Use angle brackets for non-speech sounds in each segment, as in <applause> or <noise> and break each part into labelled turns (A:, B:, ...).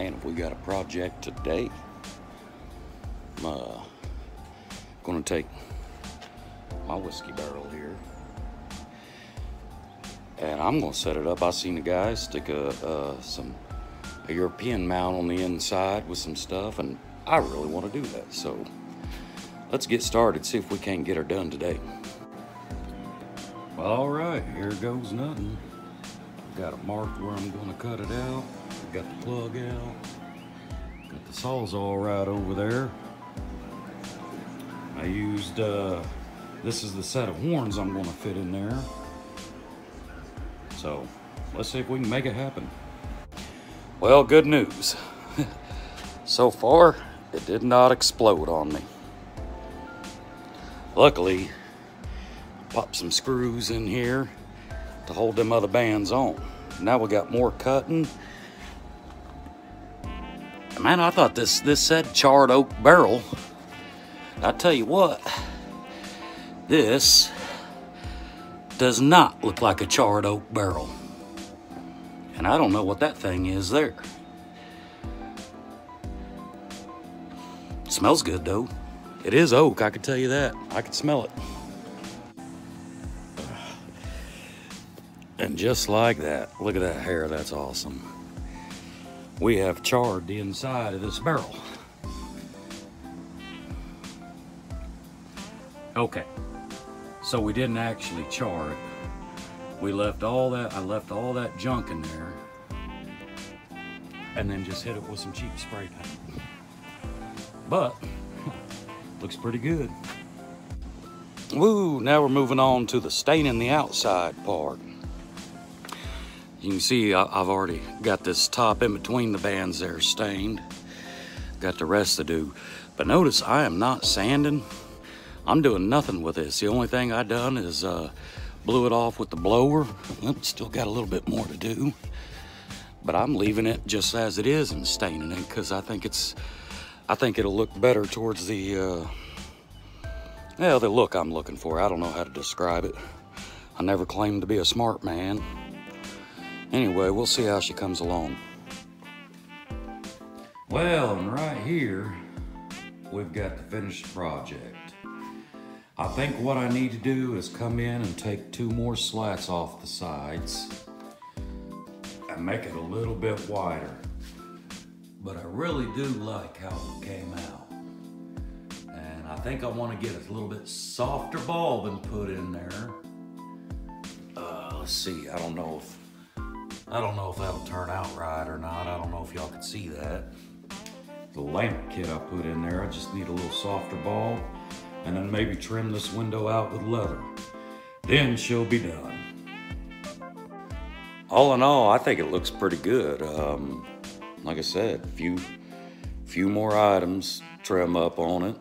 A: Man, have we got a project today. I'm uh, gonna take my whiskey barrel here and I'm gonna set it up. I seen the guys stick a, uh, some a European mount on the inside with some stuff and I really want to do that. So let's get started, see if we can't get her done today. Well, all right, here goes nothing. Got it marked where I'm gonna cut it out. Got the plug out. Got the sawzall all right over there. I used, uh, this is the set of horns I'm gonna fit in there. So let's see if we can make it happen. Well, good news. <laughs> so far, it did not explode on me. Luckily, pop some screws in here to hold them other bands on. Now we got more cutting. Man, I thought this this said charred oak barrel. I tell you what, this does not look like a charred oak barrel. And I don't know what that thing is there. Smells good though. It is oak, I can tell you that. I can smell it. And just like that, look at that hair, that's awesome. We have charred the inside of this barrel. Okay, so we didn't actually char it. We left all that, I left all that junk in there and then just hit it with some cheap spray paint. But, <laughs> looks pretty good. Woo, now we're moving on to the staining the outside part. You can see I've already got this top in between the bands there stained. Got the rest to do. But notice I am not sanding. I'm doing nothing with this. The only thing I done is uh, blew it off with the blower. still got a little bit more to do. But I'm leaving it just as it is and staining it because I think it's, I think it'll look better towards the, uh, yeah, the look I'm looking for. I don't know how to describe it. I never claimed to be a smart man. Anyway, we'll see how she comes along. Well, and right here, we've got the finished project. I think what I need to do is come in and take two more slats off the sides and make it a little bit wider. But I really do like how it came out. And I think I want to get a little bit softer ball than put in there. Uh, let's see, I don't know if I don't know if that'll turn out right or not. I don't know if y'all can see that. The lamp kit I put in there, I just need a little softer ball and then maybe trim this window out with leather. Then she'll be done. All in all, I think it looks pretty good. Um, like I said, few, few more items, trim up on it.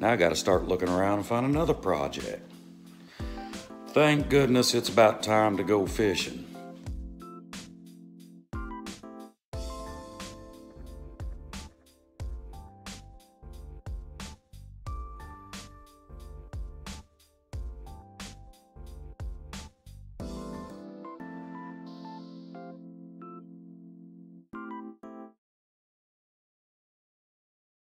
A: Now I gotta start looking around and find another project. Thank goodness it's about time to go fishing.